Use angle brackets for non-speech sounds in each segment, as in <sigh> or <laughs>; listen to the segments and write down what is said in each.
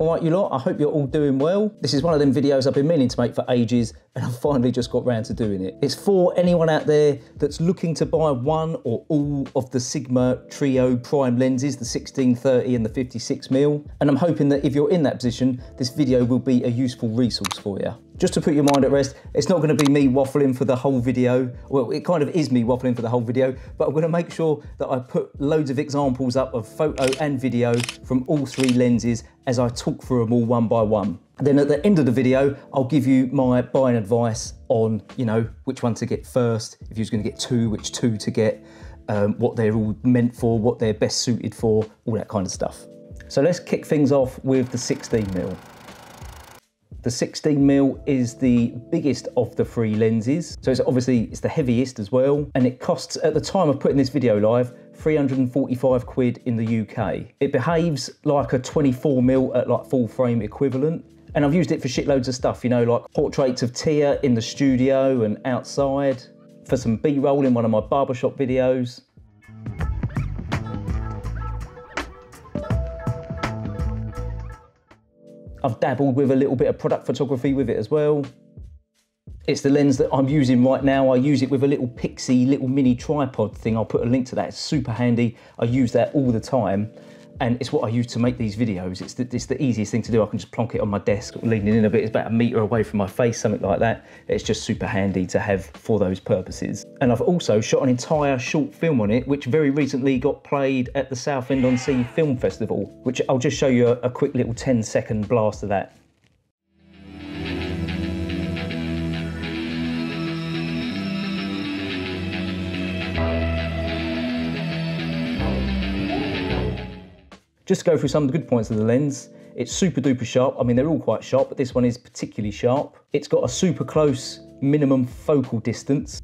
All right, you lot, I hope you're all doing well. This is one of them videos I've been meaning to make for ages and I've finally just got round to doing it. It's for anyone out there that's looking to buy one or all of the Sigma Trio prime lenses, the 16-30 and the 56mm. And I'm hoping that if you're in that position, this video will be a useful resource for you. Just to put your mind at rest, it's not going to be me waffling for the whole video. Well, it kind of is me waffling for the whole video, but I'm going to make sure that I put loads of examples up of photo and video from all three lenses as I talk through them all one by one. Then at the end of the video, I'll give you my buying advice on, you know, which one to get first, if you're going to get two, which two to get, um, what they're all meant for, what they're best suited for, all that kind of stuff. So let's kick things off with the 16mm. The 16mm is the biggest of the three lenses. So it's obviously it's the heaviest as well. And it costs, at the time of putting this video live, 345 quid in the UK. It behaves like a 24mm at like full frame equivalent. And I've used it for shitloads of stuff, you know, like portraits of Tia in the studio and outside, for some B-roll in one of my barbershop videos. I've dabbled with a little bit of product photography with it as well. It's the lens that I'm using right now. I use it with a little Pixi little mini tripod thing. I'll put a link to that. It's super handy. I use that all the time and it's what I use to make these videos. It's the, it's the easiest thing to do. I can just plonk it on my desk, leaning in a bit. It's about a meter away from my face, something like that. It's just super handy to have for those purposes. And I've also shot an entire short film on it, which very recently got played at the Southend-on-Sea Film Festival, which I'll just show you a, a quick little 10 second blast of that. Just go through some of the good points of the lens, it's super duper sharp. I mean, they're all quite sharp, but this one is particularly sharp. It's got a super close minimum focal distance.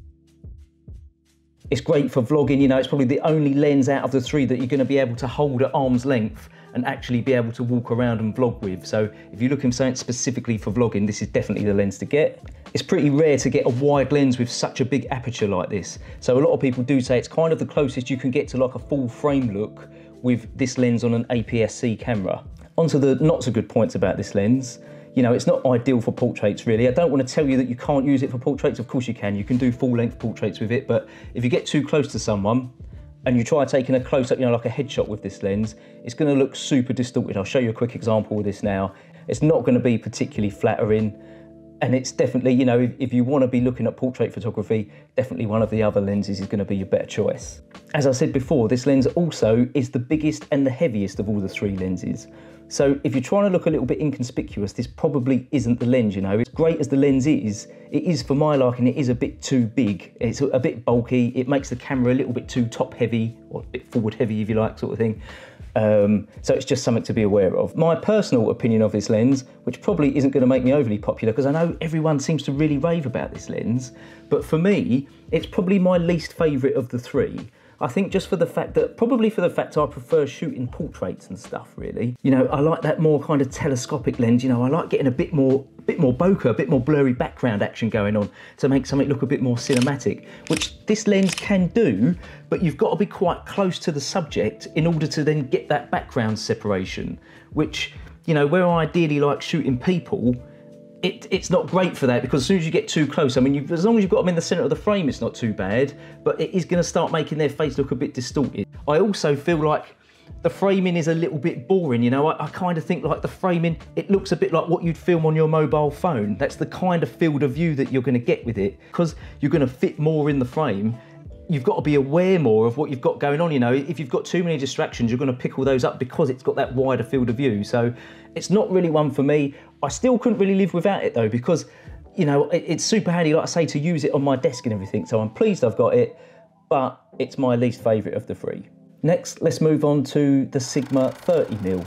It's great for vlogging, you know, it's probably the only lens out of the three that you're gonna be able to hold at arm's length and actually be able to walk around and vlog with. So if you're looking for something specifically for vlogging, this is definitely the lens to get. It's pretty rare to get a wide lens with such a big aperture like this. So a lot of people do say it's kind of the closest you can get to like a full frame look with this lens on an APS-C camera. Onto the not so good points about this lens. You know, it's not ideal for portraits really. I don't want to tell you that you can't use it for portraits. Of course you can. You can do full length portraits with it, but if you get too close to someone and you try taking a close up, you know, like a headshot with this lens, it's going to look super distorted. I'll show you a quick example of this now. It's not going to be particularly flattering and it's definitely, you know, if, if, you want to be looking at portrait photography, definitely one of the other lenses is going to be your better choice. As I said before, this lens also is the biggest and the heaviest of all the three lenses. So if you're trying to look a little bit inconspicuous, this probably isn't the lens, you know. As great as the lens is, it is for my liking, it is a bit too big. It's a bit bulky. It makes the camera a little bit too top heavy, or a bit forward heavy if you like, sort of thing. Um, so it's just something to be aware of. My personal opinion of this lens, which probably isn't going to make me overly popular because I know everyone seems to really rave about this lens, but for me, it's probably my least favourite of the three. I think just for the fact that, probably for the fact I prefer shooting portraits and stuff, really. You know, I like that more kind of telescopic lens, you know, I like getting a bit more, bit more bokeh, a bit more blurry background action going on to make something look a bit more cinematic, which this lens can do, but you've got to be quite close to the subject in order to then get that background separation, which, you know, where I ideally like shooting people, it, it's not great for that because as soon as you get too close, I mean, you, as long as you've got them in the center of the frame, it's not too bad, but it is going to start making their face look a bit distorted. I also feel like the framing is a little bit boring, you know, I, I kind of think like the framing, it looks a bit like what you'd film on your mobile phone. That's the kind of field of view that you're going to get with it because you're going to fit more in the frame you've got to be aware more of what you've got going on. You know, if you've got too many distractions, you're going to pick all those up because it's got that wider field of view. So it's not really one for me. I still couldn't really live without it though, because you know, it, it's super handy, like I say, to use it on my desk and everything. So I'm pleased I've got it, but it's my least favorite of the three. Next, let's move on to the Sigma 30mm,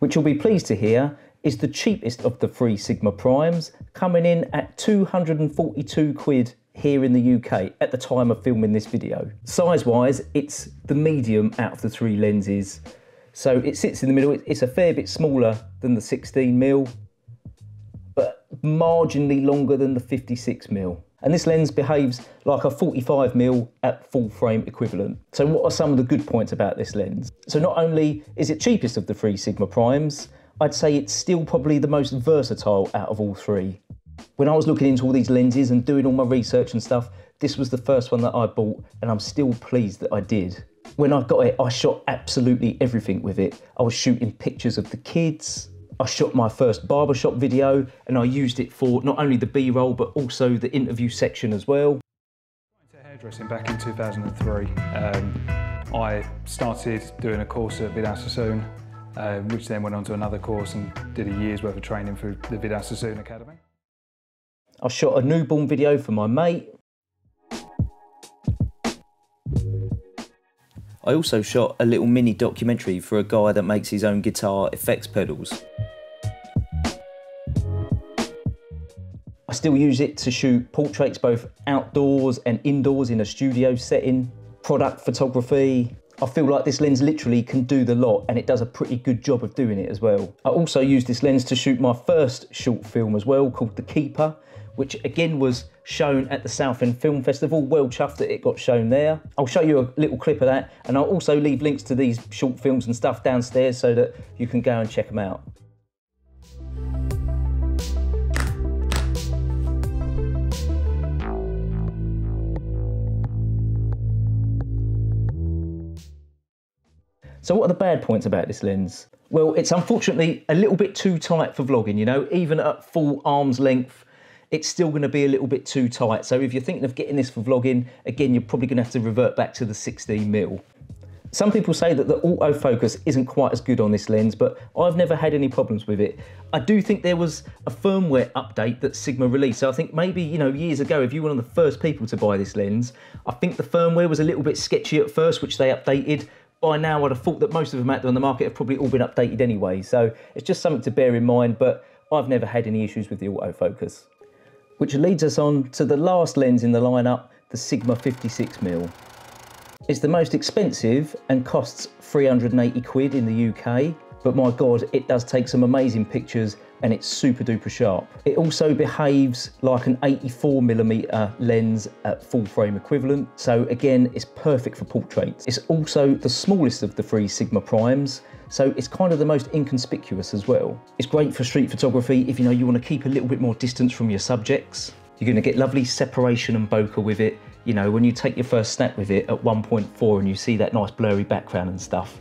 which you'll be pleased to hear is the cheapest of the three Sigma primes, coming in at 242 quid here in the UK at the time of filming this video. Size-wise, it's the medium out of the three lenses. So it sits in the middle. It's a fair bit smaller than the 16mm, but marginally longer than the 56mm. And this lens behaves like a 45mm at full frame equivalent. So what are some of the good points about this lens? So not only is it cheapest of the three Sigma primes, I'd say it's still probably the most versatile out of all three. When I was looking into all these lenses and doing all my research and stuff, this was the first one that I bought and I'm still pleased that I did. When I got it, I shot absolutely everything with it. I was shooting pictures of the kids, I shot my first barbershop video and I used it for not only the B-roll but also the interview section as well. Hairdressing back in 2003. Um, I started doing a course at Vidal Sassoon, uh, which then went on to another course and did a year's worth of training through the Vidal Sassoon Academy. I shot a newborn video for my mate. I also shot a little mini documentary for a guy that makes his own guitar effects pedals. I still use it to shoot portraits both outdoors and indoors in a studio setting, product photography. I feel like this lens literally can do the lot and it does a pretty good job of doing it as well. I also used this lens to shoot my first short film as well called The Keeper, which again was shown at the Southend Film Festival. Well chuffed that it got shown there. I'll show you a little clip of that and I'll also leave links to these short films and stuff downstairs so that you can go and check them out. So what are the bad points about this lens? Well, it's unfortunately a little bit too tight for vlogging, you know, even at full arm's length, it's still gonna be a little bit too tight. So if you're thinking of getting this for vlogging, again, you're probably gonna have to revert back to the 16 mil. Some people say that the autofocus isn't quite as good on this lens, but I've never had any problems with it. I do think there was a firmware update that Sigma released. So I think maybe, you know, years ago, if you were one of the first people to buy this lens, I think the firmware was a little bit sketchy at first, which they updated by now I'd have thought that most of them out there on the market have probably all been updated anyway. So it's just something to bear in mind, but I've never had any issues with the autofocus. Which leads us on to the last lens in the lineup, the Sigma 56mm. It's the most expensive and costs 380 quid in the UK, but my God, it does take some amazing pictures and it's super duper sharp. It also behaves like an 84 millimeter lens at full frame equivalent. So again, it's perfect for portraits. It's also the smallest of the three Sigma primes. So it's kind of the most inconspicuous as well. It's great for street photography if you know you want to keep a little bit more distance from your subjects. You're going to get lovely separation and bokeh with it. You know, when you take your first snap with it at 1.4 and you see that nice blurry background and stuff,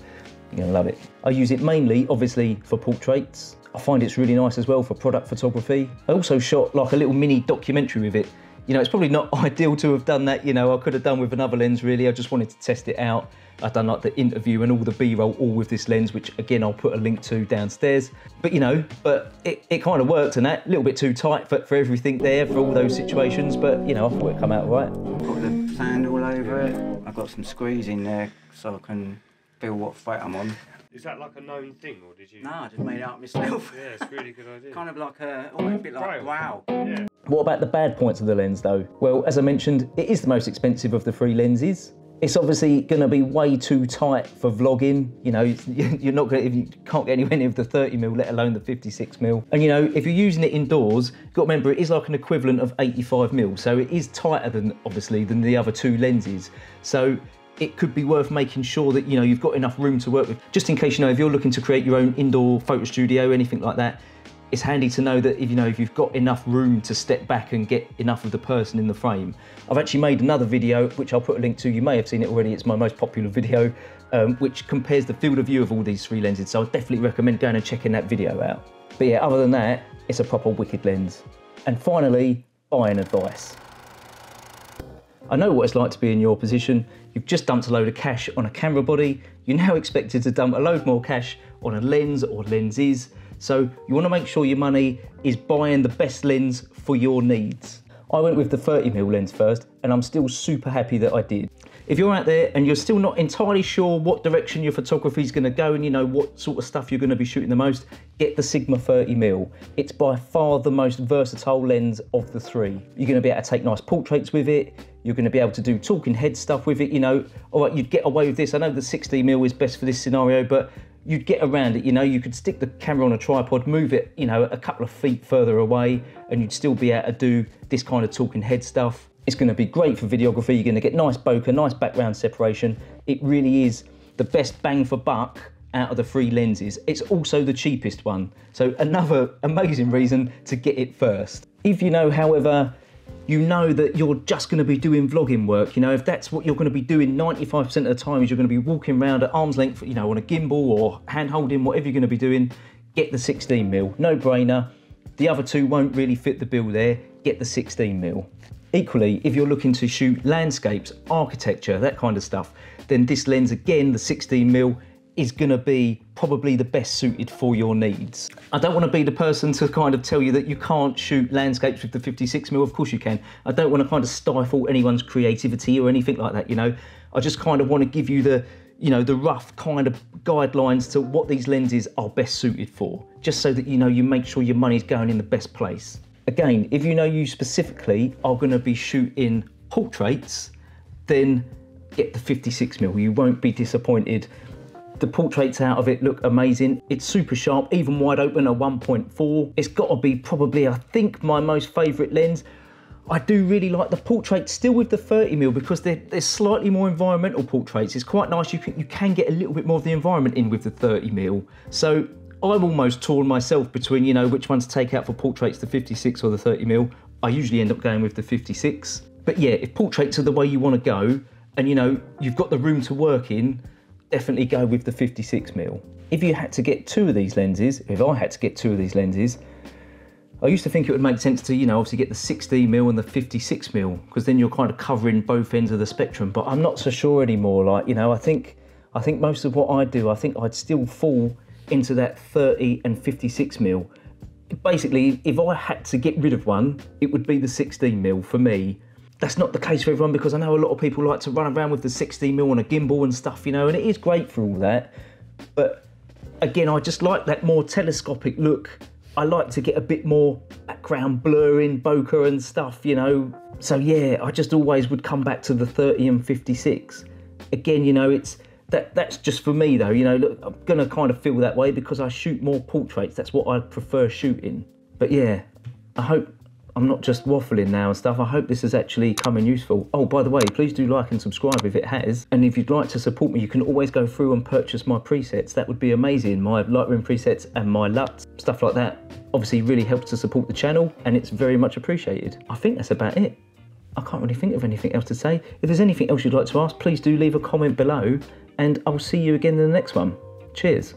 you're to love it. I use it mainly, obviously, for portraits. I find it's really nice as well for product photography. I also shot like a little mini documentary with it. You know, it's probably not <laughs> ideal to have done that, you know, I could have done with another lens really. I just wanted to test it out. I've done like the interview and all the B-roll all with this lens, which again, I'll put a link to downstairs. But you know, but it, it kind of worked and that, a little bit too tight for, for everything there, for all those situations. But you know, I thought it'd come out right. Got the sand all over it. I've got some squeeze in there so I can feel what freight I'm on. Is that like a known thing, or did you? No, I just made it up myself. <laughs> Yeah, it's a really good idea. kind of like a, oh, a bit like Braille. wow. Yeah. What about the bad points of the lens though? Well, as I mentioned, it is the most expensive of the three lenses. It's obviously going to be way too tight for vlogging. You know, <laughs> you're not going to, you can't get anywhere near the 30 mil, let alone the 56 mil. And you know, if you're using it indoors, you've got to remember it is like an equivalent of 85 mil. So it is tighter than obviously than the other two lenses. So it could be worth making sure that you know you've got enough room to work with. Just in case you know if you're looking to create your own indoor photo studio, anything like that, it's handy to know that if you know if you've got enough room to step back and get enough of the person in the frame. I've actually made another video which I'll put a link to. You may have seen it already. It's my most popular video, um, which compares the field of view of all these three lenses. So I definitely recommend going and checking that video out. But yeah, other than that, it's a proper wicked lens. And finally, buying advice. I know what it's like to be in your position. You've just dumped a load of cash on a camera body. You're now expected to dump a load more cash on a lens or lenses. So you want to make sure your money is buying the best lens for your needs. I went with the 30mm lens first and I'm still super happy that I did. If you're out there and you're still not entirely sure what direction your photography is going to go and you know what sort of stuff you're going to be shooting the most, get the Sigma 30mm. It's by far the most versatile lens of the three. You're going to be able to take nice portraits with it. You're going to be able to do talking head stuff with it. You know, all right, you'd get away with this. I know the 60mm is best for this scenario, but you'd get around it. You know, you could stick the camera on a tripod, move it, you know, a couple of feet further away, and you'd still be able to do this kind of talking head stuff. It's going to be great for videography. You're going to get nice bokeh, nice background separation. It really is the best bang for buck out of the three lenses. It's also the cheapest one. So another amazing reason to get it first. If you know, however, you know that you're just going to be doing vlogging work. You know, if that's what you're going to be doing 95% of the time is you're going to be walking around at arm's length, you know, on a gimbal or hand holding, whatever you're going to be doing, get the 16 mil. No brainer. The other two won't really fit the bill there. Get the 16 mil. Equally, if you're looking to shoot landscapes, architecture, that kind of stuff, then this lens again, the 16 mil, is going to be probably the best suited for your needs. I don't want to be the person to kind of tell you that you can't shoot landscapes with the 56mm, of course you can. I don't want to kind of stifle anyone's creativity or anything like that, you know. I just kind of want to give you the, you know, the rough kind of guidelines to what these lenses are best suited for, just so that you know you make sure your money's going in the best place. Again, if you know you specifically are going to be shooting portraits, then get the 56mm. You won't be disappointed the portraits out of it look amazing. It's super sharp, even wide open at 1.4. It's got to be probably, I think, my most favourite lens. I do really like the portraits still with the 30mm because they're, they're slightly more environmental portraits. It's quite nice, you can, you can get a little bit more of the environment in with the 30mm. So I'm almost torn myself between, you know, which one to take out for portraits, the 56 or the 30mm. I usually end up going with the 56. But yeah, if portraits are the way you want to go, and you know, you've got the room to work in, definitely go with the 56mm. If you had to get two of these lenses, if I had to get two of these lenses, I used to think it would make sense to, you know, obviously get the 16mm and the 56mm, because then you're kind of covering both ends of the spectrum, but I'm not so sure anymore. Like, you know, I think, I think most of what I do, I think I'd still fall into that 30 and 56 mil. Basically, if I had to get rid of one, it would be the 16 mil for me that's not the case for everyone because I know a lot of people like to run around with the 16 mil on a gimbal and stuff, you know, and it is great for all that. But again, I just like that more telescopic look. I like to get a bit more background blurring, bokeh and stuff, you know. So yeah, I just always would come back to the 30 and 56. Again, you know, it's that that's just for me though, you know, look, I'm gonna kind of feel that way because I shoot more portraits. That's what I prefer shooting. But yeah, I hope I'm not just waffling now and stuff. I hope this has actually come in useful. Oh, by the way, please do like and subscribe if it has. And if you'd like to support me, you can always go through and purchase my presets. That would be amazing. My Lightroom presets and my LUTs, stuff like that. Obviously really helps to support the channel and it's very much appreciated. I think that's about it. I can't really think of anything else to say. If there's anything else you'd like to ask, please do leave a comment below and I'll see you again in the next one. Cheers.